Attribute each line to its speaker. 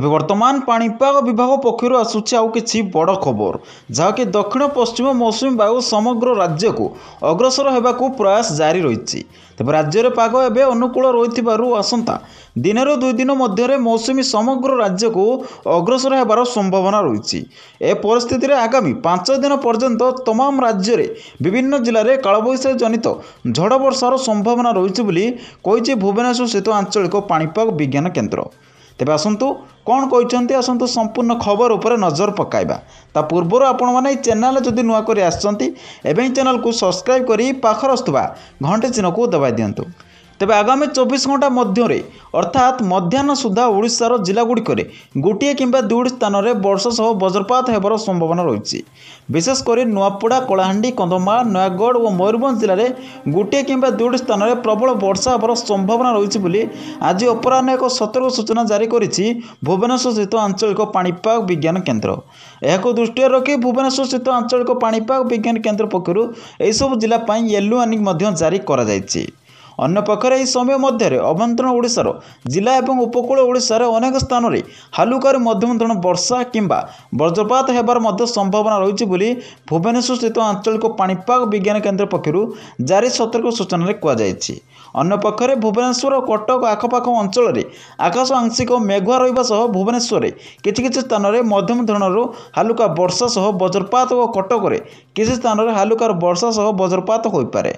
Speaker 1: ତେବେ ବର୍ତ୍ତମାନ ପାଣିପାଗ ବିଭାଗ ପକ୍ଷରୁ ଆସୁଛି ଆଉ କିଛି ବଡ଼ ଖବର ଯାହାକି ଦକ୍ଷିଣ ପଶ୍ଚିମ ମୌସୁମୀ ବାୟୁ ସମଗ୍ର ରାଜ୍ୟକୁ ଅଗ୍ରସର ହେବାକୁ ପ୍ରୟାସ ଜାରି ରହିଛି। ତେବେ ରାଜ୍ୟରେ ପାଗ ଏବେ ଅନୁକୂଳ ରହିଥିବାରୁ ଆସନ୍ତା ଦିନରୁ ଦୁଇ ଦିନ ମଧ୍ୟରେ ମୌସୁମୀ ସମଗ୍ର ରାଜ୍ୟକୁ ଅଗ୍ରସର ହେବାର ସମ୍ଭାବନା ରହିଛି। ଏ ପରିସ୍ଥିତିରେ ଆଗାମୀ ପାଞ୍ଚ ଦିନ ପର୍ଯ୍ୟନ୍ତ ତମାମ ରାଜ୍ୟରେ ବିଭିନ୍ନ ଜିଲ୍ଲାରେ କାଳବୈଶାଖୀ ଜନିତ ଝଡ଼ ବର୍ଷାର ସମ୍ଭାବନା ରହିଛି ବୋଲି କହିଛି ଭୁବନେଶ୍ୱର ସ୍ଥିତ ଆଞ୍ଚଳିକ ପାଣିପାଗ ବିଜ୍ଞାନ କେନ୍ଦ୍ର। ତେବେ ଆସନ୍ତୁ କ'ଣ କହିଛନ୍ତି? ଆସନ୍ତୁ ସମ୍ପୂର୍ଣ୍ଣ ଖବର ଉପରେ ନଜର ପକାଇବା। ତା ପୂର୍ବରୁ ଆପଣମାନେ ଏହି ଚ୍ୟାନେଲ୍ ଯଦି ନୂଆ କରି ଆସିଛନ୍ତି ଏବେ ଏହି ଚ୍ୟାନେଲ୍କୁ ସବସ୍କ୍ରାଇବ୍ କରି ପାଖରେ ଆସୁଥିବା ଘଣ୍ଟି ଚିହ୍ନକୁ ଦବାଇ ଦିଅନ୍ତୁ। ତେବେ ଆଗାମୀ ଚବିଶ ଘଣ୍ଟା ମଧ୍ୟରେ ଅର୍ଥାତ୍ ମଧ୍ୟାହ୍ନ ସୁଦ୍ଧା ଓଡ଼ିଶାର ଜିଲ୍ଲାଗୁଡ଼ିକରେ ଗୋଟିଏ କିମ୍ବା ଦୁଇଟି ସ୍ଥାନରେ ବର୍ଷା ସହ ବଜ୍ରପାତ ହେବାର ସମ୍ଭାବନା ରହିଛି। ବିଶେଷ କରି ନୂଆପଡ଼ା କଳାହାଣ୍ଡି କନ୍ଧମାଳ ନୟାଗଡ଼ ଓ ମୟୂରଭଞ୍ଜ ଜିଲ୍ଲାରେ ଗୋଟିଏ କିମ୍ବା ଦୁଇଟି ସ୍ଥାନରେ ପ୍ରବଳ ବର୍ଷା ହେବାର ସମ୍ଭାବନା ରହିଛି ବୋଲି ଆଜି ଅପରାହ୍ନ ଏକ ସତର୍କ ସୂଚନା ଜାରି କରିଛି ଭୁବନେଶ୍ୱର ସ୍ଥିତ ଆଞ୍ଚଳିକ ପାଣିପାଗ ବିଜ୍ଞାନ କେନ୍ଦ୍ର। ଏହାକୁ ଦୃଷ୍ଟିରେ ରଖି ଭୁବନେଶ୍ୱର ସ୍ଥିତ ଆଞ୍ଚଳିକ ପାଣିପାଗ ବିଜ୍ଞାନ କେନ୍ଦ୍ର ପକ୍ଷରୁ ଏହିସବୁ ଜିଲ୍ଲା ପାଇଁ ୟେଲୋ ୱାର୍ଣ୍ଣିଂ ମଧ୍ୟ ଜାରି କରାଯାଇଛି। ଅନ୍ୟପକ୍ଷରେ ଏହି ସମୟ ମଧ୍ୟରେ ଅଭ୍ୟନ୍ତରୀଣ ଓଡ଼ିଶାର ଜିଲ୍ଲା ଏବଂ ଉପକୂଳ ଓଡ଼ିଶାରେ ଅନେକ ସ୍ଥାନରେ ହାଲୁକାରୁ ମଧ୍ୟମ ଧରଣ ବର୍ଷା କିମ୍ବା ବଜ୍ରପାତ ହେବାର ମଧ୍ୟ ସମ୍ଭାବନା ରହିଛି ବୋଲି ଭୁବନେଶ୍ୱର ସ୍ଥିତ ଆଞ୍ଚଳିକ ପାଣିପାଗ ବିଜ୍ଞାନ କେନ୍ଦ୍ର ପକ୍ଷରୁ ଜାରି ସତର୍କ ସୂଚନାରେ କୁହାଯାଇଛି। ଅନ୍ୟପକ୍ଷରେ ଭୁବନେଶ୍ୱର ଓ କଟକ ଆଖପାଖ ଅଞ୍ଚଳରେ ଆକାଶ ଆଂଶିକ ମେଘୁଆ ରହିବା ସହ ଭୁବନେଶ୍ୱରରେ କିଛି କିଛି ସ୍ଥାନରେ ମଧ୍ୟମ ଧରଣର ହାଲୁକା ବର୍ଷା ସହ ବଜ୍ରପାତ ଓ କଟକରେ କିଛି ସ୍ଥାନରେ ହାଲୁକାର ବର୍ଷା ସହ ବଜ୍ରପାତ ହୋଇପାରେ।